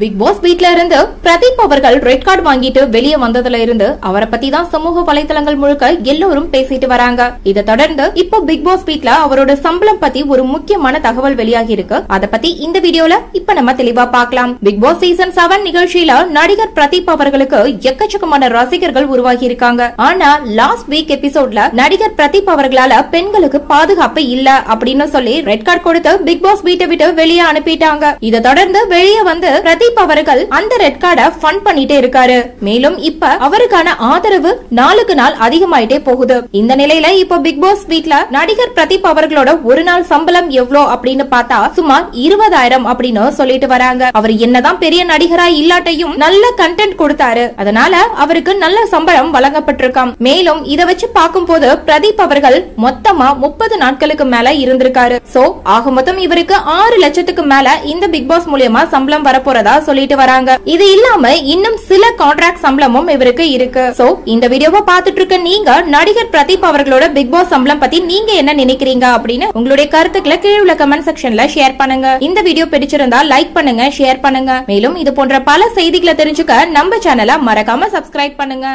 Big pass வீட்ல இருந்து பிரதீப் அவர்கள் ரெட் கார்டு வாங்கிட்டு வெளியே வந்ததுல இருந்து அவரை பத்தி தான் சமூக வலைதளங்கள் முழுக்க எல்லோரும் பேசிட்டு வராங்க. இதை தொடர்ந்து இப்போ பிக் பாஸ் வீட்ல அவரோட சம்பளம் பத்தி ஒரு முக்கியமான தகவல் வெளியாகி இருக்கு. அத பத்தி இந்த வீடியோல இப்ப நம்ம தெளிவா பார்க்கலாம். பிக் பாஸ் சீசன் செவன் நிகழ்ச்சியில நடிகர் பிரதீப் அவர்களுக்கு எக்கச்சக்கமான ரசிகர்கள் உருவாகி இருக்காங்க. ஆனா லாஸ்ட் வீக் எபிசோட்ல நடிகர் பிரதீப் அவர்களால பெண்களுக்கு பாதுகாப்பு இல்ல அப்படின்னு சொல்லி ரெட் கார்டு கொடுத்து பிக் பாஸ் வீட்டை விட்டு வெளியே அனுப்பிட்டாங்க. இதை தொடர்ந்து வெளியே வந்து பிரதீப் அவர்கள் அந்த ரெட் கார்டை ஃபன் பண்ணிட்டே இருக்காரு. மேலும் இப்ப அவருக்கான ஆதரவு நாளுக்கு நாள் அதிகமாயிட்டே போகுது. இந்த நிலையில இப்ப பிக் பாஸ் வீட்ல நடிகர் பிரதீப் அவர்களோட ஒரு நாள் சம்பளம் எவ்வளோ அப்படின்னு பார்த்தா சுமார் இருபதாயிரம் அப்படின்னு சொல்லிட்டு வராங்க. அவர் என்னதான் பெரிய நடிகரா இல்லாட்டையும் நல்ல கண்டென்ட் கொடுத்தாரு. அதனால அவருக்கு நல்ல சம்பளம் வழங்கப்பட்டிருக்காம். மேலும் இத வச்சு பார்க்கும்போது பிரதீப் அவர்கள் மொத்தமா முப்பது நாட்களுக்கு மேல இருந்திருக்காரு. சோ ஆக மொத்தம் இவருக்கு ஆறு லட்சத்துக்கு மேல இந்த பிக் பாஸ் மூலியமா சம்பளம் வரப்போறதா சொல்லிட்டு வராங்க. இது இல்லாம இன்னும் சில கான்ட்ராக்ட் சம்பளமும் இவருக்கு இருக்கு. சோ இந்த வீடியோவை பார்த்துட்டு இருக்க நீங்க நடிகர் பிரதீப் அவர்களோட பிக் பாஸ் சம்பளம் பத்தி நீங்க என்ன நினைக்கிறீங்க அப்படின்னு உங்களுடைய கருத்துக்களை கீழே உள்ள கமெண்ட் செக்ஷன்ல ஷேர் பண்ணுங்க. இந்த வீடியோ பிடிச்சிருந்தா லைக் பண்ணுங்க ஷேர் பண்ணுங்க. மேலும் இது போன்ற பல செய்திகளை தெரிஞ்சுக்க நம்ம சேனலை மறக்காம சப்ஸ்கிரைப் பண்ணுங்க.